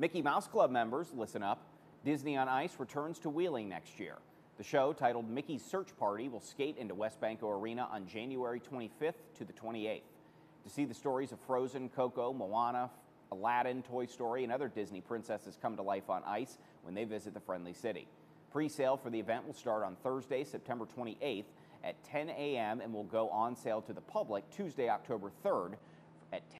Mickey Mouse Club members, listen up. Disney on Ice returns to Wheeling next year. The show, titled Mickey's Search Party, will skate into WesBanco Arena on January 25th to the 28th. To see the stories of Frozen, Coco, Moana, Aladdin, Toy Story, and other Disney princesses come to life on ice when they visit the Friendly City. Pre-sale for the event will start on Thursday, September 28th at 10 a.m. and will go on sale to the public Tuesday, October 3rd at 10